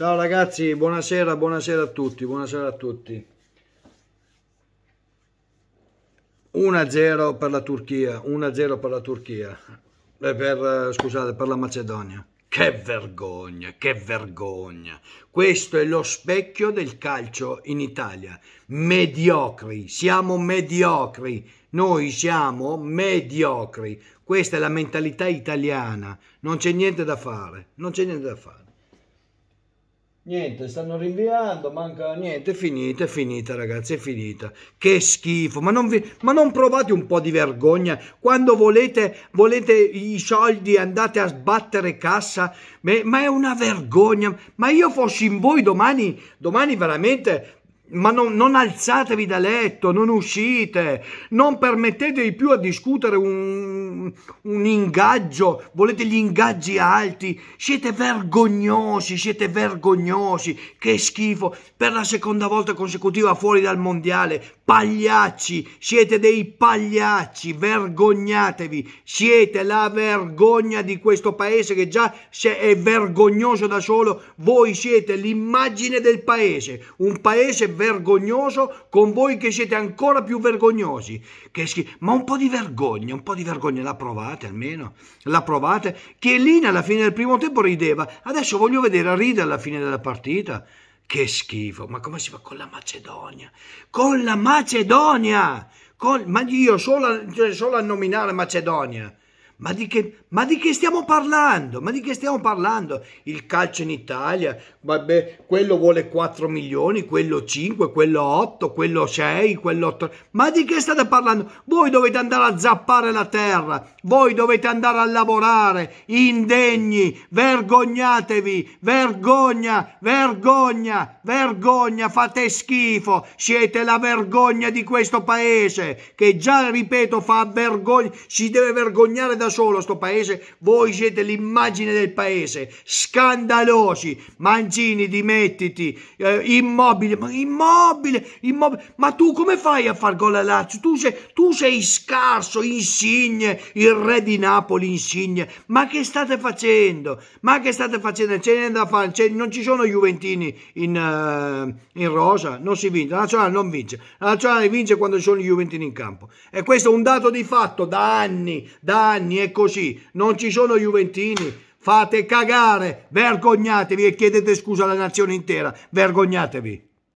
Ciao ragazzi, buonasera, buonasera a tutti, buonasera a tutti. 1-0 per la Turchia, 1-0 per la Turchia, eh, per, scusate, per la Macedonia. Che vergogna, che vergogna. Questo è lo specchio del calcio in Italia. Mediocri, siamo mediocri. Noi siamo mediocri. Questa è la mentalità italiana. Non c'è niente da fare, non c'è niente da fare. Niente, stanno rinviando, manca niente, è finita, è finita ragazzi, è finita. Che schifo, ma non, vi, ma non provate un po' di vergogna? Quando volete, volete i soldi andate a sbattere cassa, ma è una vergogna. Ma io fossi in voi domani, domani veramente ma non, non, alzatevi da letto, non uscite, non permettetevi più a discutere un, un, ingaggio, volete gli ingaggi alti, siete vergognosi, siete vergognosi, che schifo, per la seconda volta consecutiva fuori dal mondiale, pagliacci, siete dei pagliacci, vergognatevi, siete la vergogna di questo paese che già è vergognoso da solo, voi siete l'immagine del paese, un paese vergognoso con voi che siete ancora più vergognosi, che ma un po' di vergogna, un po' di vergogna la provate almeno, la provate, Chiellini alla fine del primo tempo rideva, adesso voglio vedere ridere alla fine della partita, che schifo, ma come si fa con la Macedonia? Con la Macedonia! Con, ma io solo, cioè solo a nominare Macedonia. Ma di, che, ma di, che, stiamo parlando? Ma di che stiamo parlando? Il calcio in Italia, vabbè, quello vuole 4 milioni, quello 5, quello 8, quello 6, quello 8. Ma di che state parlando? Voi dovete andare a zappare la terra, voi dovete andare a lavorare, indegni, vergognatevi, vergogna, vergogna, vergogna, fate schifo, siete la vergogna di questo paese, che già, ripeto, fa vergogna, si deve vergognare da solo sto paese, voi siete l'immagine del paese, scandalosi, Mancini dimettiti, eh, immobile, ma immobile, immobile, ma tu come fai a far gol a Lazio? Tu sei, tu sei scarso, Insigne, il re di Napoli, Insigne, ma che state facendo? Ma che state facendo? C'è niente da fare, non ci sono Juventini in, uh, in rosa, non si vince, la nazionale non vince, la nazionale vince quando ci sono i Juventini in campo. E questo è un dato di fatto da anni, da anni è così, non ci sono Juventini, fate cagare, vergognatevi e chiedete scusa alla nazione intera, vergognatevi.